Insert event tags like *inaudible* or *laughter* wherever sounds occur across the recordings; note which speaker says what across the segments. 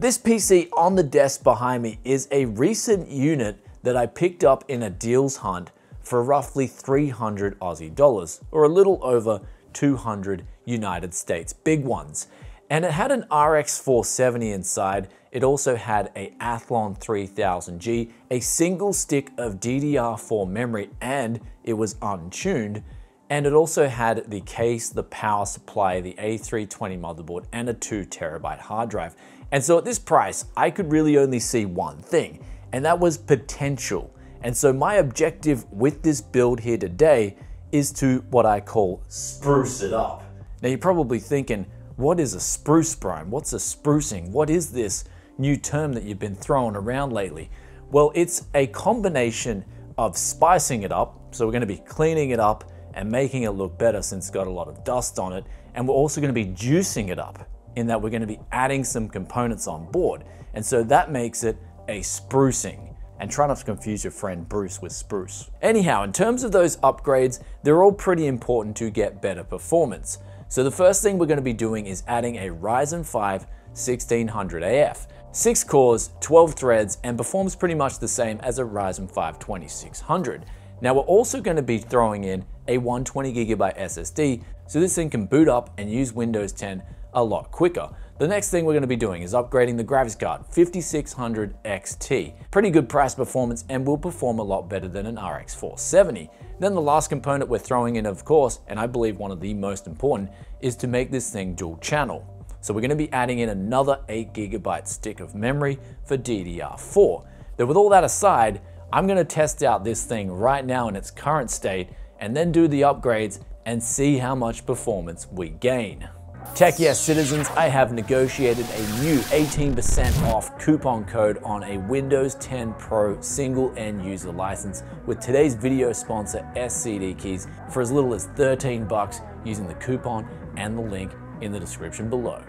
Speaker 1: This PC on the desk behind me is a recent unit that I picked up in a deals hunt for roughly 300 Aussie dollars, or a little over 200 United States big ones. And it had an RX 470 inside. It also had a Athlon 3000G, a single stick of DDR4 memory, and it was untuned. And it also had the case, the power supply, the A320 motherboard, and a two terabyte hard drive. And so at this price, I could really only see one thing, and that was potential. And so my objective with this build here today is to what I call spruce it up. Now you're probably thinking, what is a spruce, Brian? What's a sprucing? What is this new term that you've been throwing around lately? Well, it's a combination of spicing it up. So we're gonna be cleaning it up and making it look better since it's got a lot of dust on it. And we're also gonna be juicing it up in that we're gonna be adding some components on board. And so that makes it a sprucing and try not to confuse your friend Bruce with Spruce. Anyhow, in terms of those upgrades, they're all pretty important to get better performance. So the first thing we're going to be doing is adding a Ryzen 5 1600AF. 6 cores, 12 threads, and performs pretty much the same as a Ryzen 5 2600. Now we're also going to be throwing in a 120GB SSD, so this thing can boot up and use Windows 10 a lot quicker. The next thing we're going to be doing is upgrading the graphics card, 5600 XT. Pretty good price performance and will perform a lot better than an RX 470. Then the last component we're throwing in, of course, and I believe one of the most important, is to make this thing dual channel. So we're going to be adding in another 8GB stick of memory for DDR4. Then with all that aside, I'm going to test out this thing right now in its current state and then do the upgrades and see how much performance we gain. Tech Yes citizens, I have negotiated a new 18% off coupon code on a Windows 10 Pro single end user license with today's video sponsor SCD Keys for as little as 13 bucks using the coupon and the link in the description below.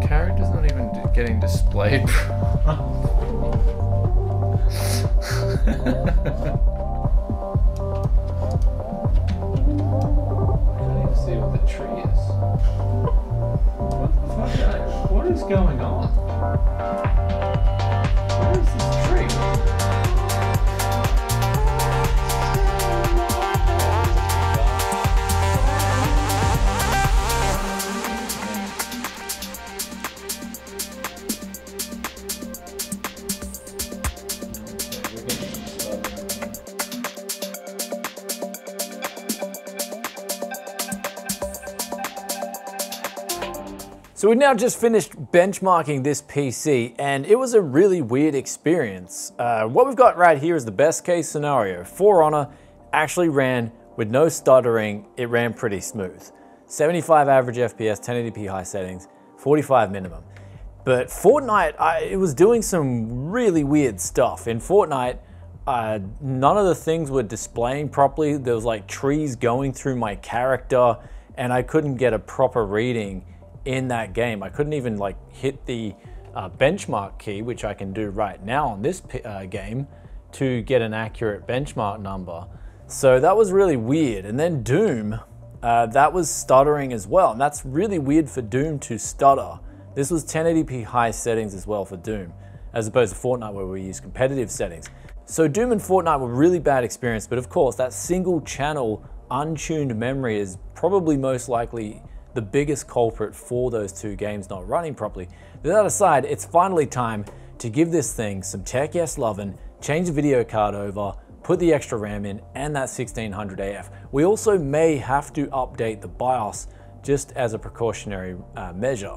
Speaker 2: Character's not even getting displayed. *laughs* going on? Where is this
Speaker 1: So we've now just finished benchmarking this PC and it was a really weird experience. Uh, what we've got right here is the best case scenario. For Honor actually ran with no stuttering, it ran pretty smooth. 75 average FPS, 1080p high settings, 45 minimum. But Fortnite, I, it was doing some really weird stuff. In Fortnite, uh, none of the things were displaying properly. There was like trees going through my character and I couldn't get a proper reading in that game. I couldn't even like hit the uh, benchmark key, which I can do right now on this uh, game to get an accurate benchmark number. So that was really weird. And then Doom, uh, that was stuttering as well. And that's really weird for Doom to stutter. This was 1080p high settings as well for Doom, as opposed to Fortnite where we use competitive settings. So Doom and Fortnite were really bad experience, but of course that single channel untuned memory is probably most likely the biggest culprit for those two games not running properly. That aside, it's finally time to give this thing some tech yes loving, change the video card over, put the extra RAM in, and that 1600 AF. We also may have to update the BIOS just as a precautionary uh, measure.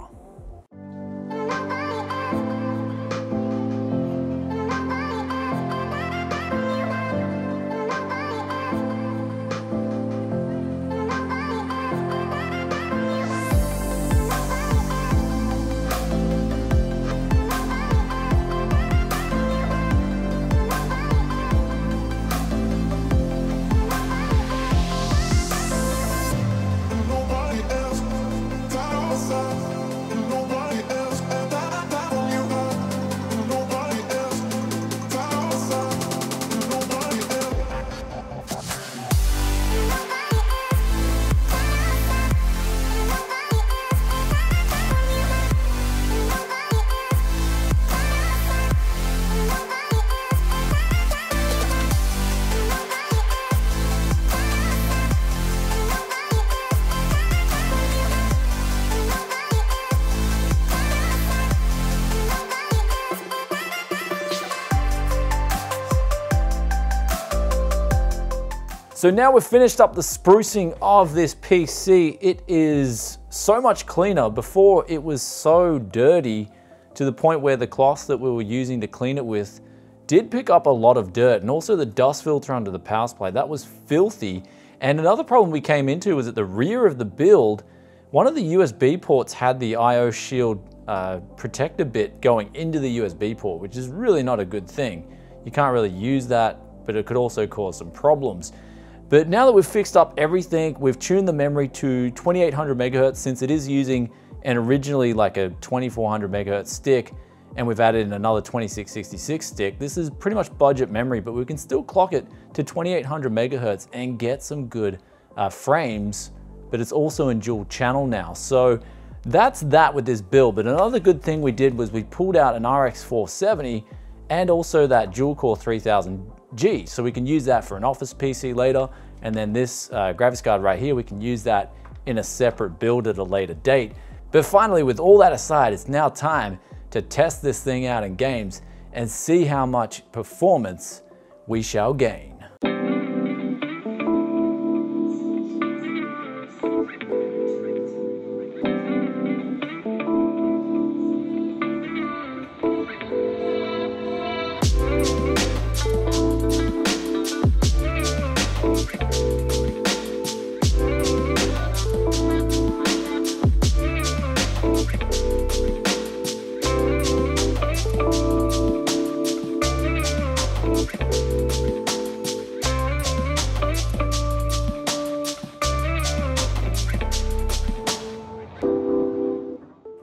Speaker 1: So now we've finished up the sprucing of this PC. It is so much cleaner. Before it was so dirty to the point where the cloth that we were using to clean it with did pick up a lot of dirt and also the dust filter under the power supply, that was filthy. And another problem we came into was at the rear of the build, one of the USB ports had the IO shield uh, protector bit going into the USB port, which is really not a good thing. You can't really use that, but it could also cause some problems. But now that we've fixed up everything, we've tuned the memory to 2800 megahertz since it is using an originally like a 2400 megahertz stick, and we've added in another 2666 stick. This is pretty much budget memory, but we can still clock it to 2800 megahertz and get some good uh, frames, but it's also in dual channel now. So that's that with this build. But another good thing we did was we pulled out an RX 470 and also that dual core 3000G. So we can use that for an office PC later. And then this uh, graphics card right here, we can use that in a separate build at a later date. But finally, with all that aside, it's now time to test this thing out in games and see how much performance we shall gain.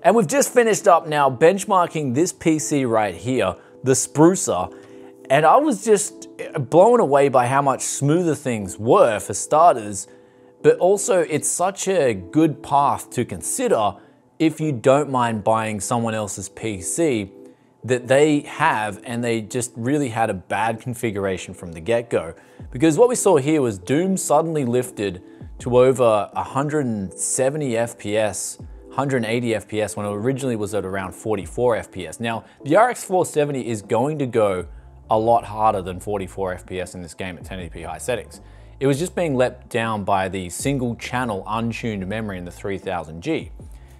Speaker 1: And we've just finished up now benchmarking this PC right here, the Sprucer, and I was just blown away by how much smoother things were for starters, but also it's such a good path to consider if you don't mind buying someone else's PC that they have and they just really had a bad configuration from the get-go. Because what we saw here was Doom suddenly lifted to over 170 FPS 180 FPS when it originally was at around 44 FPS. Now, the RX 470 is going to go a lot harder than 44 FPS in this game at 1080p high settings. It was just being let down by the single channel untuned memory in the 3000G.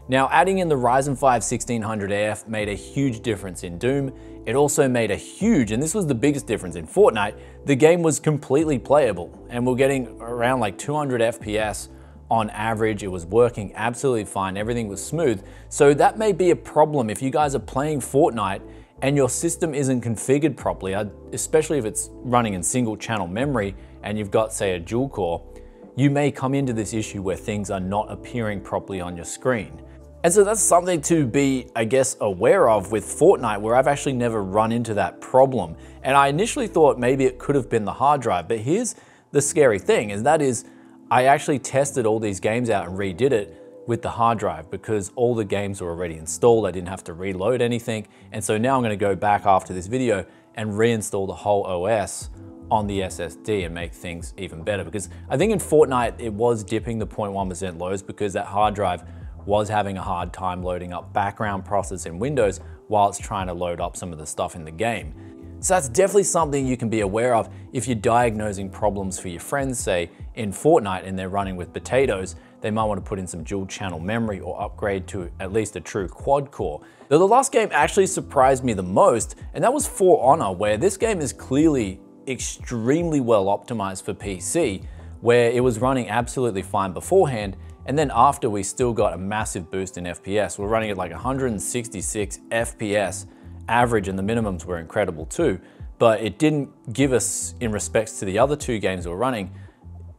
Speaker 1: Now, adding in the Ryzen 5 1600AF made a huge difference in Doom. It also made a huge, and this was the biggest difference in Fortnite, the game was completely playable, and we're getting around like 200 FPS on average. It was working absolutely fine. Everything was smooth. So that may be a problem if you guys are playing Fortnite and your system isn't configured properly, uh, especially if it's running in single channel memory and you've got say a dual core, you may come into this issue where things are not appearing properly on your screen. And so that's something to be, I guess, aware of with Fortnite, where I've actually never run into that problem. And I initially thought maybe it could have been the hard drive, but here's the scary thing, is that is I actually tested all these games out and redid it with the hard drive because all the games were already installed. I didn't have to reload anything. And so now I'm gonna go back after this video and reinstall the whole OS on the SSD and make things even better. Because I think in Fortnite, it was dipping the 0.1% lows because that hard drive was having a hard time loading up background process in Windows while it's trying to load up some of the stuff in the game. So that's definitely something you can be aware of if you're diagnosing problems for your friends, say in Fortnite and they're running with potatoes, they might want to put in some dual channel memory or upgrade to at least a true quad core. Though the last game actually surprised me the most, and that was For Honor, where this game is clearly extremely well optimized for PC, where it was running absolutely fine beforehand, and then after we still got a massive boost in FPS. We're running at like 166 FPS average and the minimums were incredible too, but it didn't give us, in respects to the other two games we were running,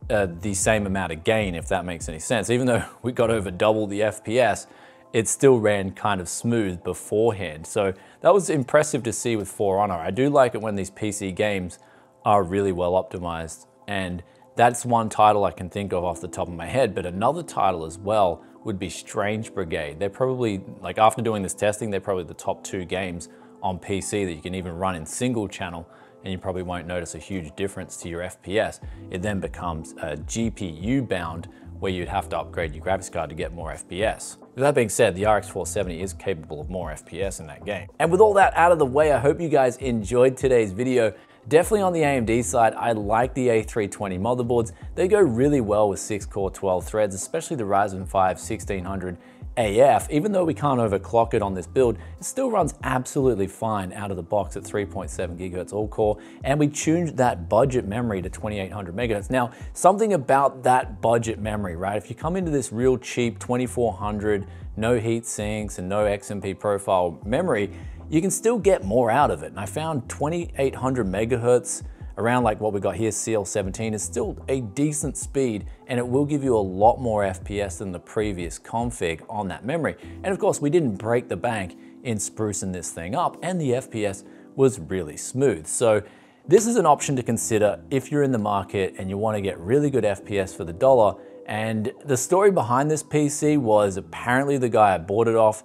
Speaker 1: uh, the same amount of gain, if that makes any sense. Even though *laughs* we got over double the FPS, it still ran kind of smooth beforehand. So that was impressive to see with For Honor. I do like it when these PC games are really well optimized. And that's one title I can think of off the top of my head, but another title as well would be Strange Brigade. They're probably, like after doing this testing, they're probably the top two games on PC that you can even run in single channel and you probably won't notice a huge difference to your FPS. It then becomes a GPU bound where you'd have to upgrade your graphics card to get more FPS. With that being said, the RX 470 is capable of more FPS in that game. And with all that out of the way, I hope you guys enjoyed today's video. Definitely on the AMD side, I like the A320 motherboards. They go really well with 6 core 12 threads, especially the Ryzen 5 1600 AF, even though we can't overclock it on this build, it still runs absolutely fine out of the box at 3.7 gigahertz all core, and we tuned that budget memory to 2800 megahertz. Now, something about that budget memory, right? If you come into this real cheap 2400, no heat sinks and no XMP profile memory, you can still get more out of it. And I found 2800 megahertz around like what we got here, CL17, is still a decent speed and it will give you a lot more FPS than the previous config on that memory. And of course, we didn't break the bank in sprucing this thing up and the FPS was really smooth. So this is an option to consider if you're in the market and you wanna get really good FPS for the dollar. And the story behind this PC was apparently the guy I bought it off,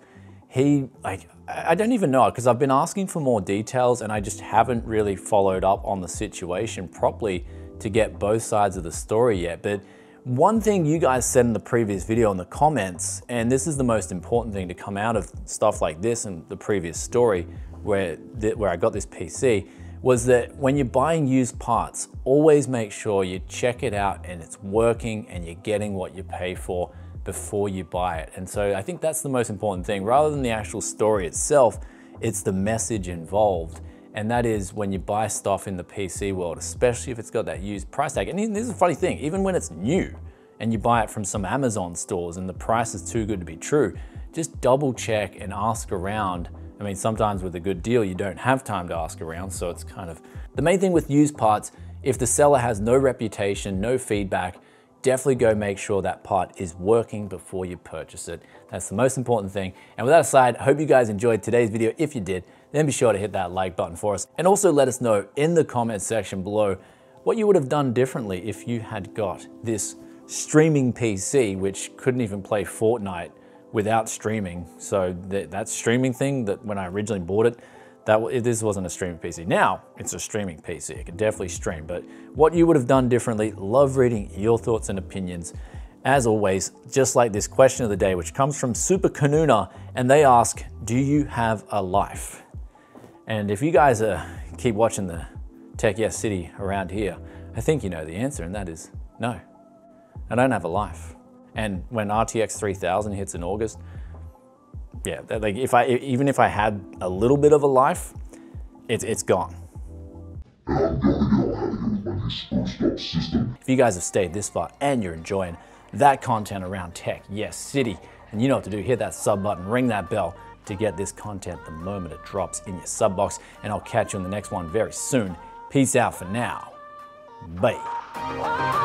Speaker 1: he like I don't even know because I've been asking for more details and I just haven't really followed up on the situation properly to get both sides of the story yet. But one thing you guys said in the previous video in the comments, and this is the most important thing to come out of stuff like this and the previous story where, where I got this PC, was that when you're buying used parts, always make sure you check it out and it's working and you're getting what you pay for before you buy it. And so I think that's the most important thing. Rather than the actual story itself, it's the message involved. And that is when you buy stuff in the PC world, especially if it's got that used price tag. And this is a funny thing, even when it's new and you buy it from some Amazon stores and the price is too good to be true, just double check and ask around. I mean, sometimes with a good deal, you don't have time to ask around. So it's kind of the main thing with used parts, if the seller has no reputation, no feedback, definitely go make sure that part is working before you purchase it. That's the most important thing. And with that aside, I hope you guys enjoyed today's video. If you did, then be sure to hit that like button for us. And also let us know in the comment section below what you would have done differently if you had got this streaming PC, which couldn't even play Fortnite without streaming. So that, streaming thing that when I originally bought it, that this wasn't a streaming PC. Now it's a streaming PC. It can definitely stream, but what you would have done differently, love reading your thoughts and opinions. As always, just like this question of the day, which comes from Super Kanuna, and they ask, do you have a life? And if you guys uh, keep watching the Tech Yes City around here, I think you know the answer, and that is no. I don't have a life. And when RTX 3000 hits in August, yeah, like if I even if I had a little bit of a life, it's it's gone. If you guys have stayed this far and you're enjoying that content around tech, yes, city, and you know what to do, hit that sub button, ring that bell to get this content the moment it drops in your sub box, and I'll catch you on the next one very soon. Peace out for now. Bye.